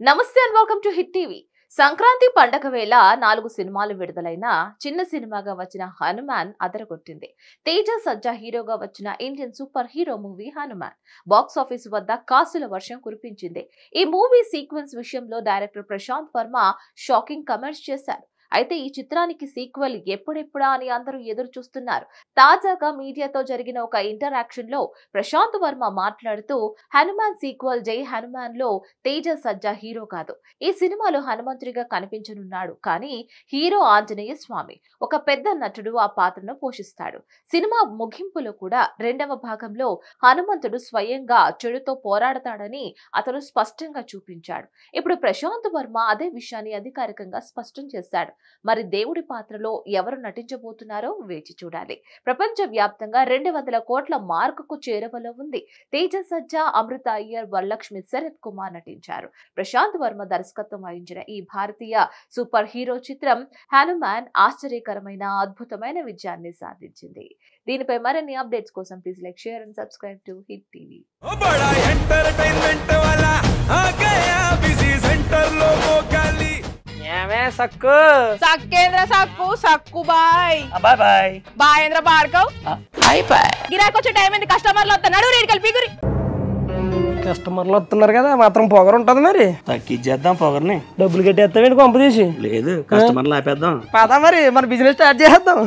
నమస్తే and welcome to hit TV. Sankranti పండగ వేళ నాలుగు సినిమాలు విడుదలైన చిన్న సినిమాగా వచ్చిన హనుమాన్ అదరగొట్టింది. తేజ సజ్జా హీరోగా వచ్చిన Indian super hero movie Hanuman. Box office వద్ద కాసుల వర్షం కురిపించింది. ఈ మూవీ సీక్వెన్స్ విషయంలో director Prashanth Varma shocking comments చేశారు. అయితే ఈ చిత్రానికి సీక్వెల్ ఎప్పుడెప్పుడా అని అందరూ ఎదురు చూస్తున్నారు. తాజాగా మీడియాతో జరిగిన ఒక ఇంటరాక్షన్లో ప్రశాంత్ వర్మ మాట్లాడుతూ హనుమాన్ సీక్వెల్ జై హనుమాన్లో తేజ సజ్జా హీరో కాదు. ఈ సినిమాలో హనుమంతుడిగా కనిపించనున్నాడు. కానీ హీరో ఆంజనేయ స్వామి ఒక పెద్ద నటుడు ఆ పాత్రను పోషిస్తాడు. సినిమా ముగింపులో కూడా రెండవ భాగంలో హనుమంతుడు స్వయంగా చెడుతో పోరాడతాడని అతను స్పష్టంగా చూపించాడు. ఇప్పుడు ప్రశాంత్ వర్మ అదే విషయాన్ని అధికారికంగా స్పష్టం చేశాడు. మరి దేవుడి పాత్రలో ఎవరు నటించబోతున్నారో వేచి చూడాలి. ప్రపంచ వ్యాప్తంగా రెండు వందల కోట్ల మార్కుకు చేరవలో ఉంది. తేజ సజ్జా అమృత అయ్యర్ వరలక్ష్మి శరత్ కుమార్ నటించారు. ప్రశాంత్ వర్మ దర్శకత్వం వహించిన ఈ భారతీయ సూపర్ హీరో చిత్రం హనుమాన్ ఆశ్చర్యకరమైన అద్భుతమైన విజయాన్ని సాధించింది. దీనిపై మరిన్ని అప్డేట్స్ కోసం please like share and subscribe to hit TV. సక్కు సక్కేంద్ర సక్కు సక్కు బాయ్ బాయ్ బాయ్ బాయేంద్ర భార్గవ్ బాయ్ బాయ్ గిరాకి వచ్చే టైం ఏంది? కస్టమర్లు వస్తున్నాడు రేడికి వెళ్ళి పిగురి కస్టమర్లు వస్తున్నారు కదా మాత్రం పొగరు ఉంటది మరి. తగ్గించేద్దాం పొగర్ని. డబ్బులు కట్టేస్తామేంటి కొంప తీసి? లేదు కస్టమర్లు ఆపేద్దాం పదా మరి మన బిజినెస్ స్టార్ట్ చేద్దాం.